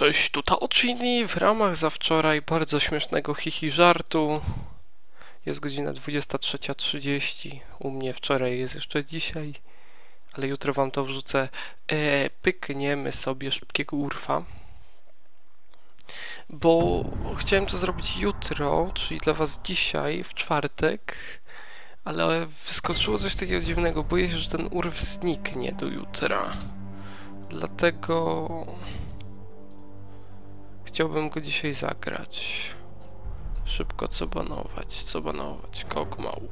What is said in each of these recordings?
Cześć, tu Taochini w ramach za wczoraj bardzo śmiesznego hihi żartu. Jest godzina 23.30, u mnie wczoraj jest jeszcze dzisiaj, ale jutro wam to wrzucę. E, pykniemy sobie szybkiego urfa, bo chciałem to zrobić jutro, czyli dla was dzisiaj, w czwartek, ale wyskoczyło coś takiego dziwnego, boję się, że ten urw zniknie do jutra. Dlatego chciałbym go dzisiaj zagrać. Szybko co banować, co banować, kogmał.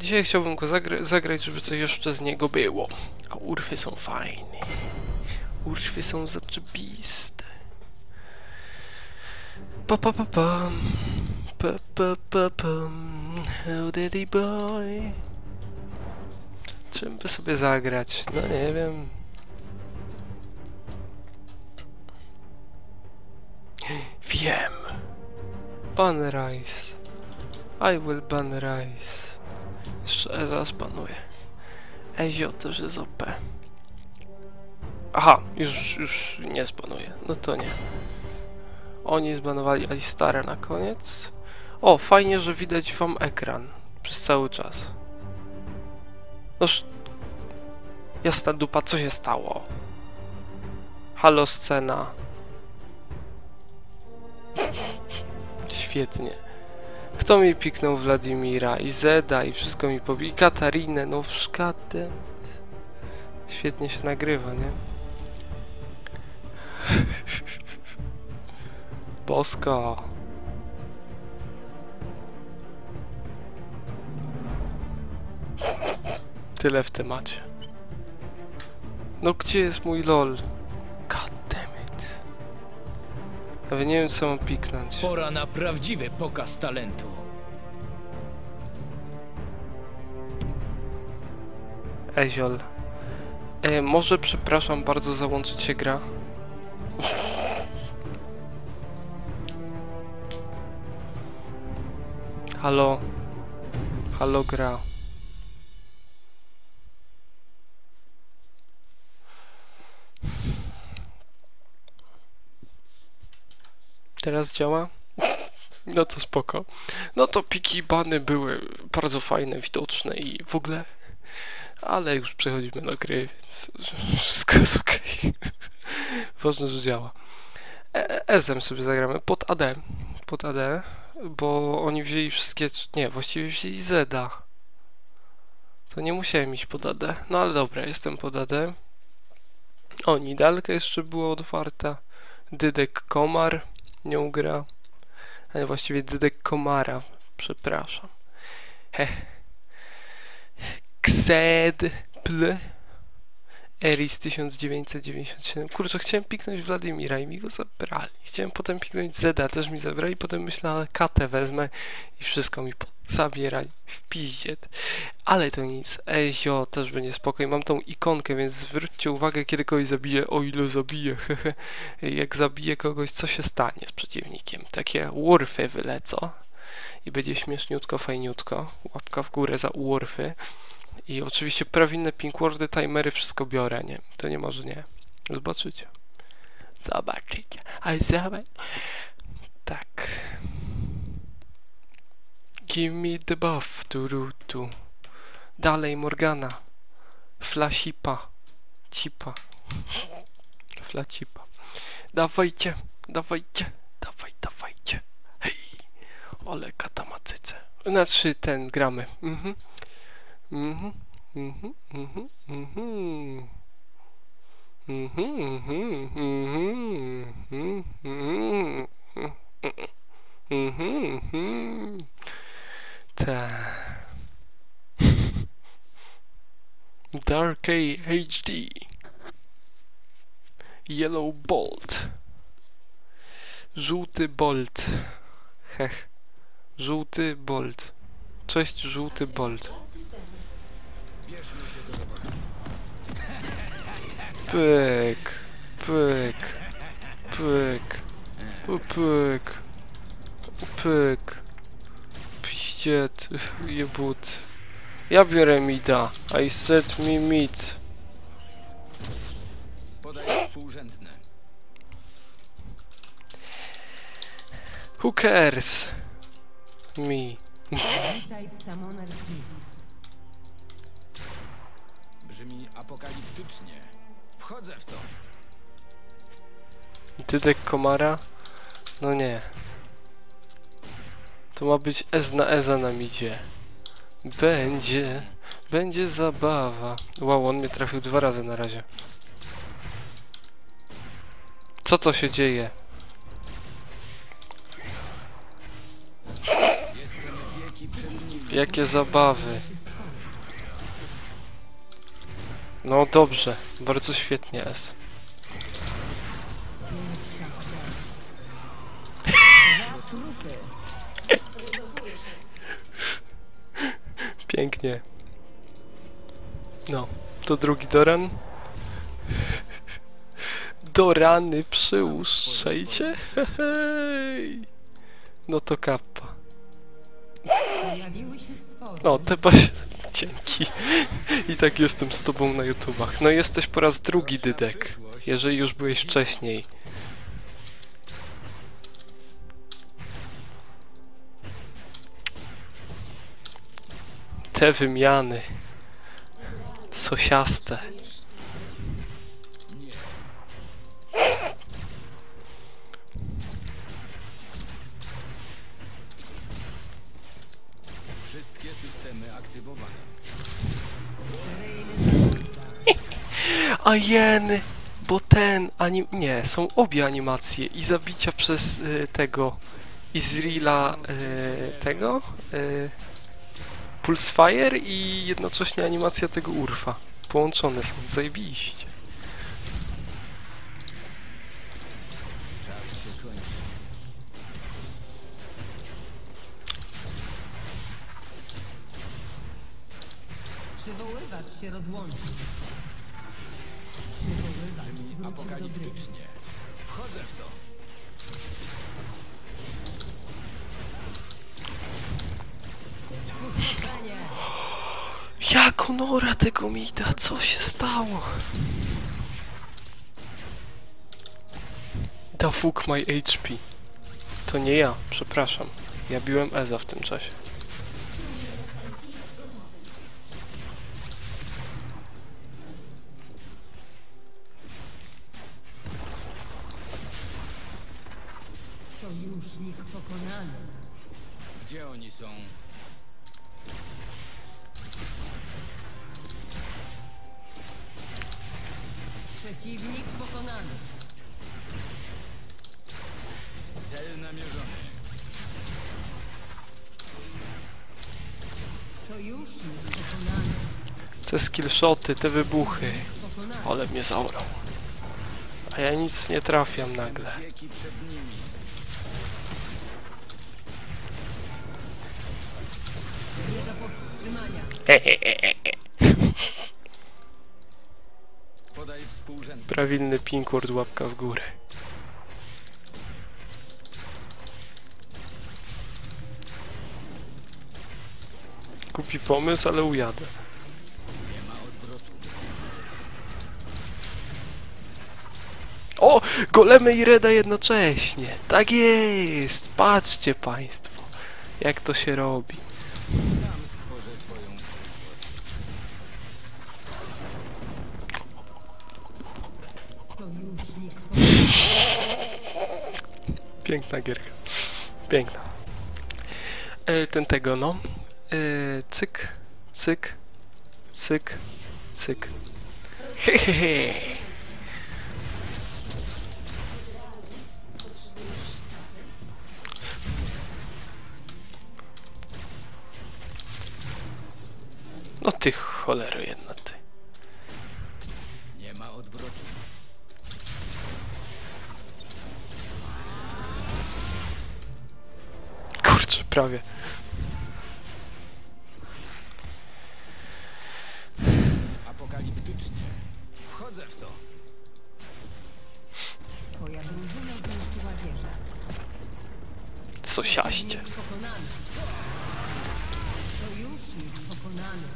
Dzisiaj chciałbym go zagra zagrać, żeby coś jeszcze z niego było. A urwy są fajne. Urwy są zaczepiste. Pa pa pa. Pa pa pa pam. How did he boy? Czym by sobie zagrać? No nie wiem. Wiem. Ban Rice. I will ban Rice. Jeszcze Eza spanuje. Ezio też jest OP. Aha, już, już nie spanuje. No to nie. Oni zbanowali Alistara na koniec. O, fajnie, że widać wam ekran przez cały czas. Noż... Jasna dupa, co się stało? Halo scena. Świetnie. Kto mi piknął Wladimira i Zeda i wszystko mi pobi... I Katarinę, no szkadę. Świetnie się nagrywa, nie? Bosko. Tyle w temacie. No gdzie jest mój lol? Nawet nie wiem co mam piknąć. Pora na prawdziwy pokaz talentu. Eziol. E, może przepraszam bardzo załączyć się gra? Halo? Halo gra. Teraz działa? No to spoko. No to piki bany były bardzo fajne, widoczne i w ogóle. Ale już przechodzimy na gry, więc wszystko jest ok. Ważne, że działa. E Ezem sobie zagramy pod AD. Pod AD, bo oni wzięli wszystkie. Nie, właściwie wzięli Zeda. To nie musiałem iść pod AD. No ale dobra, jestem pod AD. O, Nidalka jeszcze była otwarta. Dydek Komar nie gra. Ale właściwie Dydek Komara, przepraszam. He. Ksed pl. Eris 1997. Kurczę, chciałem piknąć Wladimira i mi go zabrali. Chciałem potem piknąć Zeda, też mi zabrali. Potem myślałem, katę wezmę i wszystko mi zabierali w piździet. Ale to nic. Ezio też będzie spokoj. Mam tą ikonkę, więc zwróćcie uwagę, kiedy kogoś zabije. O ile zabije, hehe. Jak zabije kogoś, co się stanie z przeciwnikiem. Takie warfy wylecą. I będzie śmieszniutko, fajniutko. Łapka w górę za warfy. I oczywiście prawilne pinkwordy, timery, wszystko biorę, nie? To nie może nie. Zobaczycie. Zobaczycie. A zobacz. Tak. Give me the buff, tu, tu, tu. Dalej Morgana. Flasipa. Cipa. Flacipa. Dawajcie, dawajcie, dawaj, dawajcie. Hej. Ole katamacyce. Znaczy ten, gramy. Mhm. Mhm. Mhm. Mhm. Mhm. Mhm. Mhm. Mhm. Mhm. Mhm. Ta. Dark HD. Yellow Bolt. Żółty Bolt. Hech. Żółty Bolt. Cześć, żółty Bolt. Pyk, pyk, pyk, pyk, pyk, pściet, je but. Ja biorę mida. I set mi mid. Podaj współrzędne. Who cares? Me. Witaj w. Brzmi apokaliptycznie. Wchodzę w to. Dydek komara? No nie. To ma być S na Eza nam idzie. Będzie. Będzie zabawa. Wow, on mnie trafił dwa razy na razie. Co to się dzieje? Jakie zabawy. No dobrze, bardzo świetnie S. Pięknie. No, to drugi Doran. Dorany przyłóższejcie. Hej. No to kappa. No, te baś... Dzięki. I tak jestem z tobą na YouTubach. No jesteś po raz drugi, Dydek. Jeżeli już byłeś wcześniej. Te wymiany. Sosiaste. A jeny! Bo ten anim... Nie, są obie animacje i zabicia przez y, tego Izrila y, tego y, Pulsefire i jednocześnie animacja tego Urfa. Połączone są, zajebiście. Przywoływacz się rozłączył. Przywoływacz apokaliptycznie. Jak onora tego mida, co się stało? Da fuck my HP. To nie ja, przepraszam. Ja biłem Eza w tym czasie. Sojusznik pokonany. Gdzie oni są? Przeciwnik pokonany. Cel namierzony. Sojusznik pokonany. Te skillshoty, te wybuchy. Ale mnie zaorał. A ja nic nie trafiam nagle. Wieki Prawilny pinkword, łapka w górę. Kupi pomysł, ale ujadę. O! Golemy i Reda jednocześnie! Tak jest! Patrzcie państwo, jak to się robi. Sam stworzę swoją przyszłość. Sojusznik pokonany. Piękna gierka. Piękna. E, ten tego, no. E, cyk, cyk, cyk, cyk. Hehehe. No ty cholero jedna prawie. Apokaliptycznie. Wchodzę w to. Twoja drużyna zniszczyła wieżę. Przeciwnik pokonany. Sojusznik pokonany.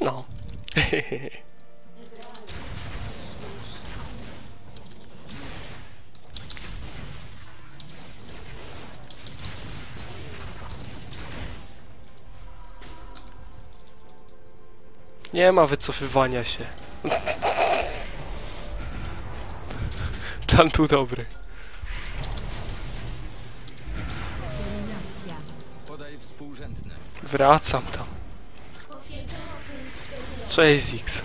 No. Nie ma wycofywania się. Plan był dobry. Podaj współrzędne. Wracam tam. Cześć Zix.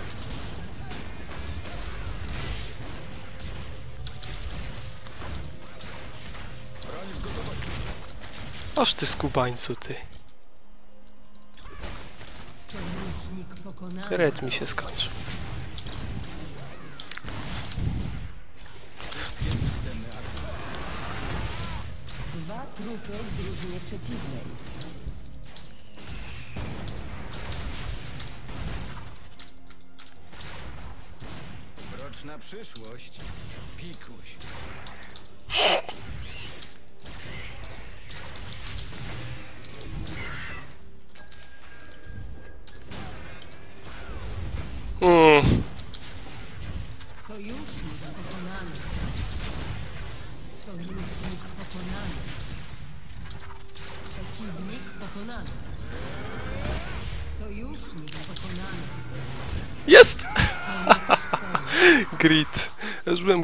Aż ty skubańcu ty. Red mi się skończył. Dwa. Mroczna przyszłość.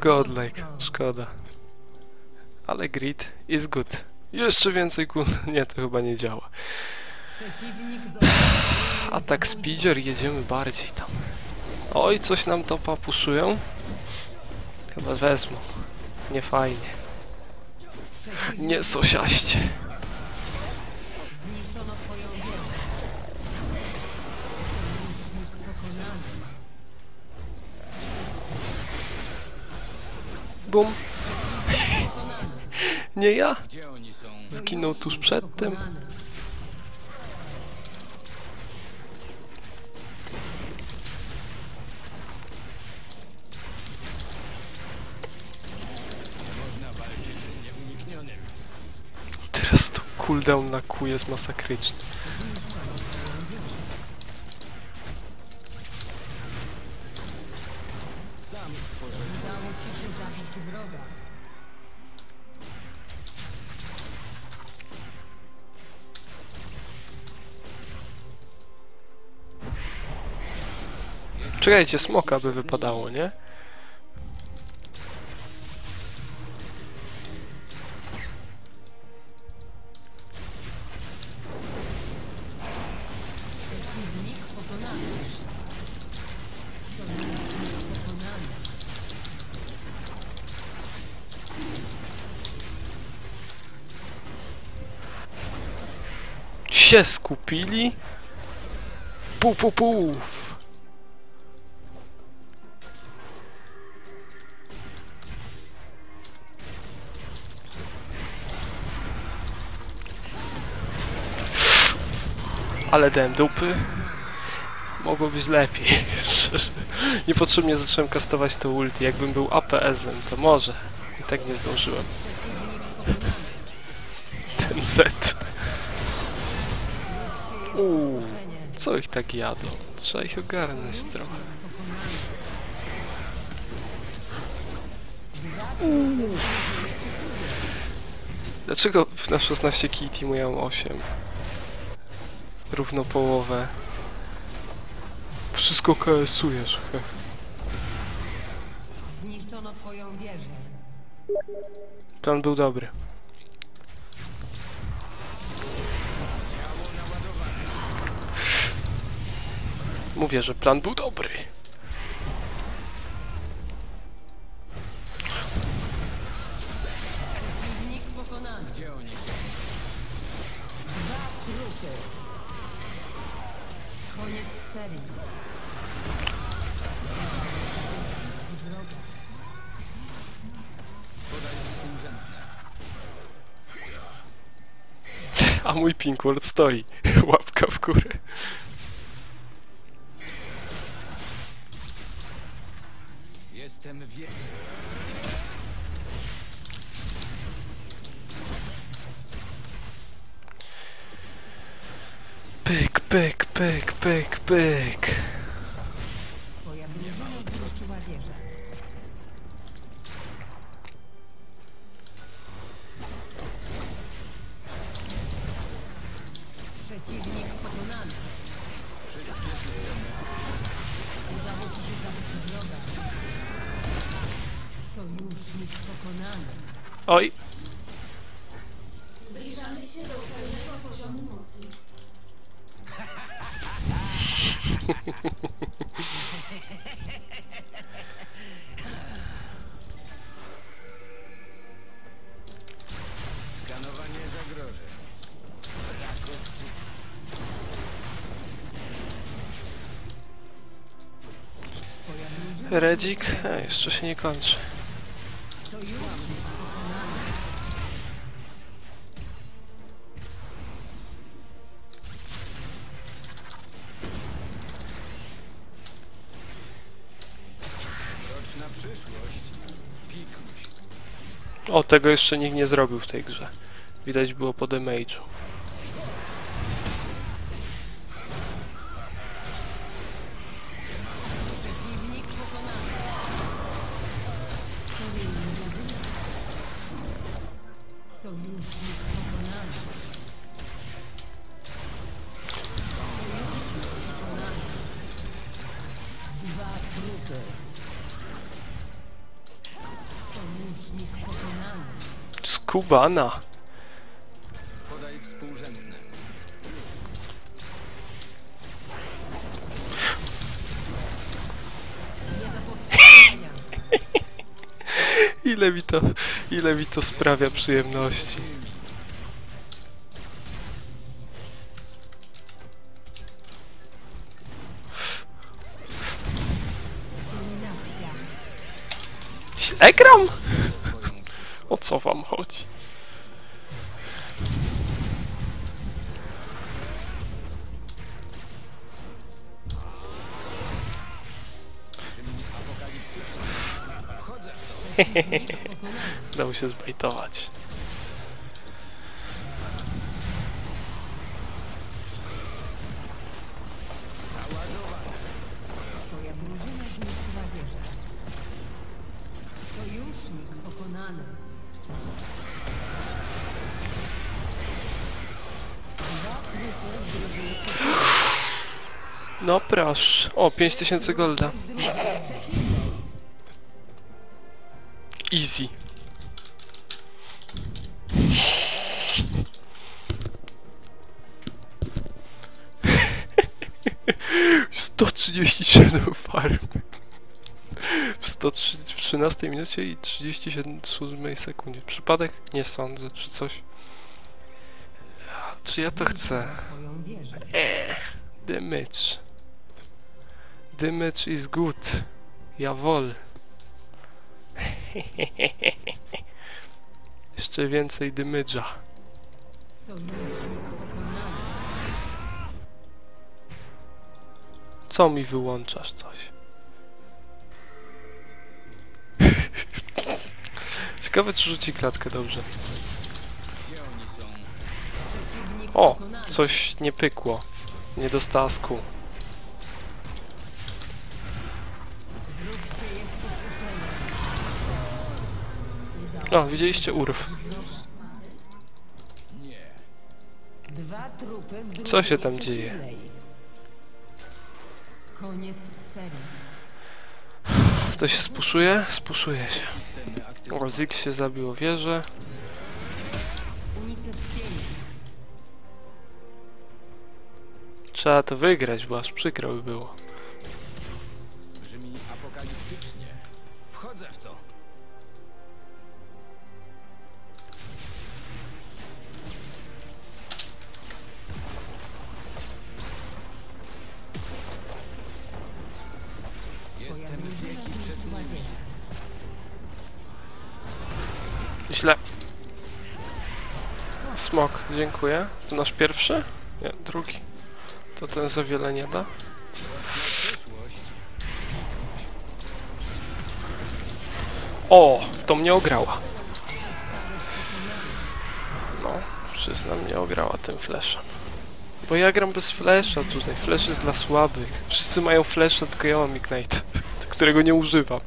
Godlike. Szkoda. Ale grid is good. Jeszcze więcej kul... Nie, to chyba nie działa. Został Atak speeder, jedziemy bardziej tam. Oj, coś nam topa puszują. Chyba wezmą. Nie fajnie. Nie sosiaście. Bum. Nie ja. Zginął tuż z nieuniknionym. Teraz to cooldown na Q jest masakryczny. Czekajcie, smoka by wypadało, nie? Się skupili. Pu, pu, puf. Ale dałem dupy. Mogło być lepiej. Niepotrzebnie zacząłem kastować to ulti. Jakbym był APS-em, to może. I tak nie zdążyłem. Ten Z. Uuu, co ich tak jadą? Trzeba ich ogarnąć trochę. Uff. Dlaczego na 16 key teamują 8? Równo połowę. Wszystko KS-ujesz. Zniszczono twoją wieżę. Plan był dobry. Mówię, że plan był dobry. A mój Pinkward stoi. Łapka w górę. Jestem wie... Pyk, pyk, pyk, pyk, pyk. Oj, Zbliżamy się do pełnego poziomu mocy. Skanowanie zagrożeń. Redzik? E, jeszcze się nie kończy. O, tego jeszcze nikt nie zrobił w tej grze. Widać było po damage'u. Skubana! Ile mi to, ile mi to sprawia przyjemności. Dominacja. Źle gram? Swoją przyszłość. O co wam chodzi? Czynnik apokaliptyczny. Wchodzę w to. Przeciwnik pokonany. Dało się zbejtować. Proszę. O, 5000 golda. Easy. Sto trzydzieści siedem farm. W, 103, w 13 minucie i 37 sekundzie. Przypadek? Nie sądzę, czy coś. Czy ja to chcę? Wieżę. Damage. Damage is good. Jawol. Jeszcze więcej pokonany. Co mi wyłączasz coś? Ciekawe czy rzuci klatkę dobrze. O, coś nie pykło. Nie dostała sku. O, widzieliście urw. Co się tam dzieje? To się spuszuje? Spuszuje się. O, Ziggs się zabił wieżę. Trzeba to wygrać, bo aż przykro by było. Smok, dziękuję. To nasz pierwszy? Nie, drugi. To ten za wiele nie da. O, to mnie ograła. No, przyznam, mnie ograła tym flashem. Bo ja gram bez flasha tutaj. Flash jest dla słabych. Wszyscy mają flasha, tylko ja mam Ignite, którego nie używam.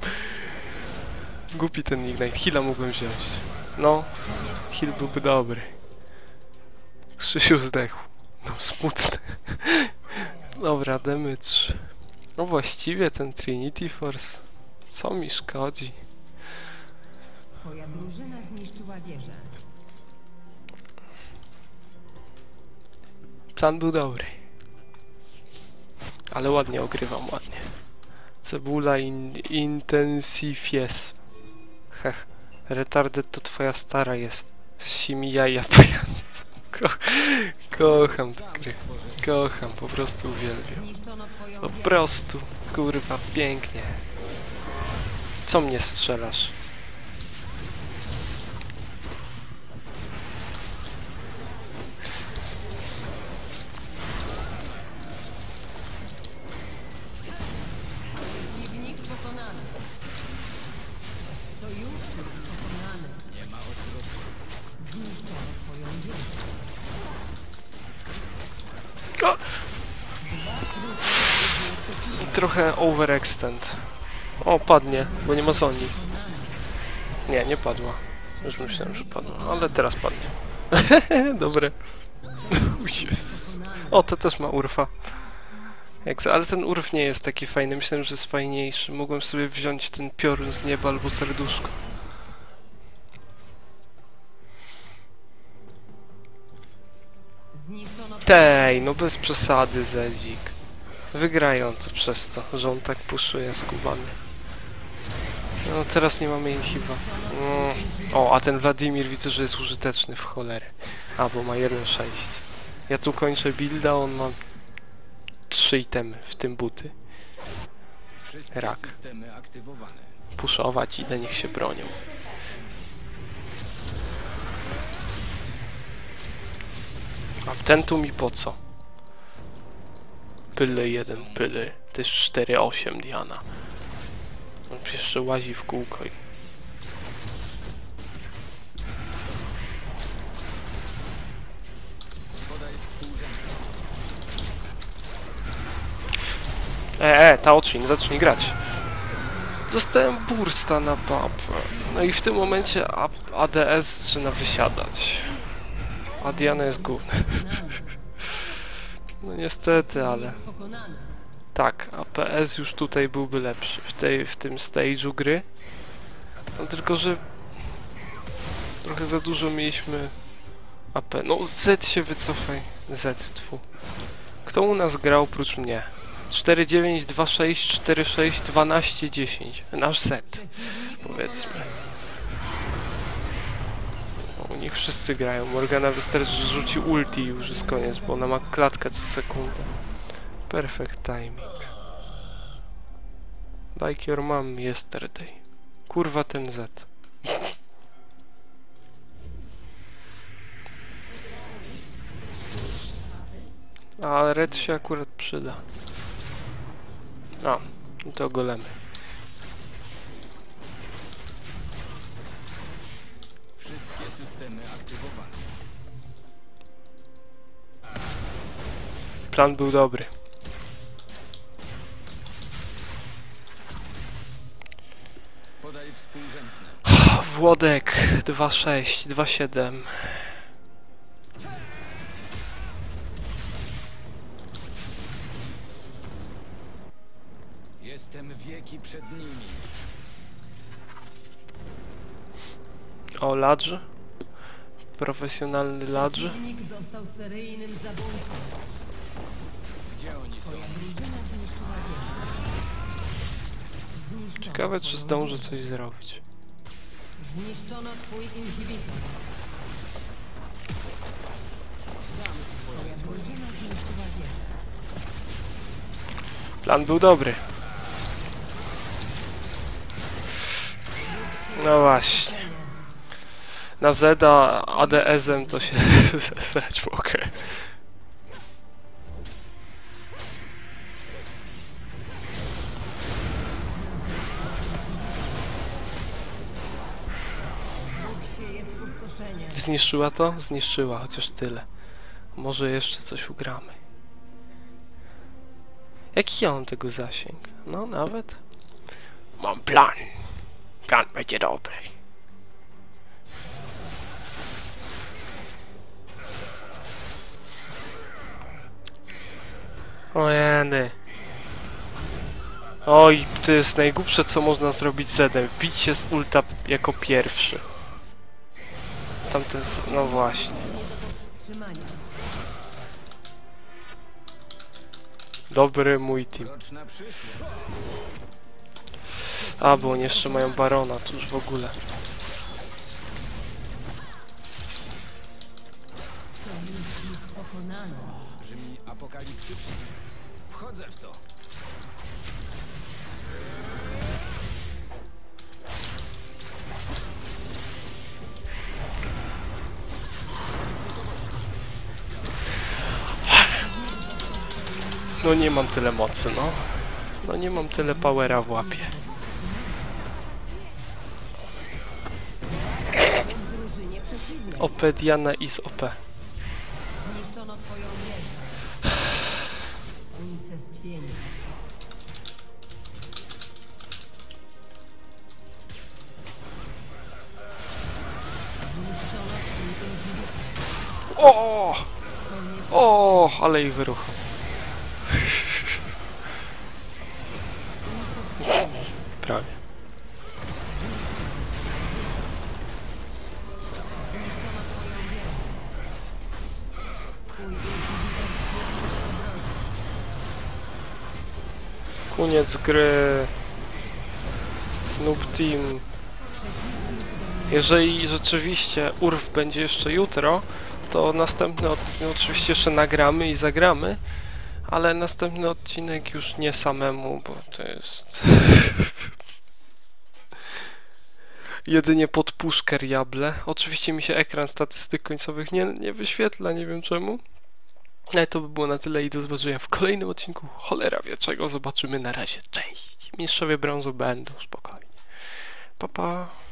Głupi ten Ignite. Heala mógłbym wziąć. No, heal byłby dobry. Krzysiu zdechł. No smutne. Dobra, damage. No właściwie ten Trinity Force. Co mi szkodzi? Twoja drużyna zniszczyła wieżę. Plan był dobry. Ale ładnie ogrywam, ładnie. Cebula in, intensifies. Hech. Retarded to twoja stara jest. Simi jaja pajac. Ko kocham tę gry. Kocham, po prostu uwielbiam. Po prostu, kurwa, pięknie. Co mnie strzelasz? Overextend. O, padnie, bo nie ma zoni. Nie, nie padła. Już myślałem, że padła, ale teraz padnie. Dobre. O Jezus. O, to też ma urfa. Ale ten urf nie jest taki fajny. Myślałem, że jest fajniejszy. Mogłem sobie wziąć ten piorun z nieba albo serduszko. Tej, no bez przesady, Zedzik. Wygrają to przez to, że on tak puszuje skubany. No teraz nie mamy inhiba. Mm. O, a ten Wladimir widzę, że jest użyteczny w cholerę. A, bo ma 1.6. Ja tu kończę builda, on ma 3 itemy, w tym buty. Rak. Puszować idę, niech się bronią. A ten tu mi po co? Pyle jeden, pyle. To jest 4-8 Diana. On jeszcze łazi w kółko. E, e, Taochin, zacznij grać. Dostałem bursta na papę. No i w tym momencie ADS zaczyna wysiadać. A Diana jest główna. No niestety, ale... Tak, APS już tutaj byłby lepszy w, tej, w tym stage'u gry. No tylko, że trochę za dużo mieliśmy AP. No Z się wycofaj. Z, tfu. Kto u nas grał oprócz mnie? 4-9, 2-6, 4-6, 12, 10. Nasz Przeciwnik powiedzmy. No, u nich wszyscy grają. Morgana wystarczy, że rzuci ulti i już jest koniec, bo ona ma klatkę co sekundę. Perfect timing. Like your mom yesterday. Kurwa ten Z. A red się akurat przyda. A, no to golemy. Plan był dobry. Włodek 2.6, 2.7. Jestem wieki przed nimi. O, ladż. Profesjonalny ladż. Przeciwnik został seryjnym zabójcą. Ciekawe, czy zdążę coś zrobić. Zniszczono twój inhibitor. Plan był dobry. No właśnie. Na Zeda ADS-em to się zesrać mogę. Zniszczyła to? Zniszczyła, chociaż tyle. Może jeszcze coś ugramy. Jaki ja mam tego zasięg? No, nawet. Mam plan. Plan będzie dobry. Ojeny. Oj, to jest najgłupsze co można zrobić z Zedem. Wbić się z ulta jako pierwszy. Tamten, no właśnie. Dobry mój team. A, bo oni jeszcze mają Barona, to już w ogóle. Brzmi apokaliptycznie. Wchodzę w to. No nie mam tyle mocy, no. No nie mam tyle powera w łapie. OP Diana is OP. O! O, ale ich wyruchał. Prawie. Koniec gry. Noob Team. Jeżeli rzeczywiście Urf będzie jeszcze jutro, to następny odcinek oczywiście jeszcze nagramy i zagramy, ale następny odcinek już nie samemu, bo to jest... Jedynie pod puszker jable. Oczywiście mi się ekran statystyk końcowych nie, nie wyświetla, nie wiem czemu. Ale to by było na tyle i do zobaczenia w kolejnym odcinku. Cholera wie czego, zobaczymy na razie. Cześć! Mistrzowie brązu będą, spokojnie. Pa, pa.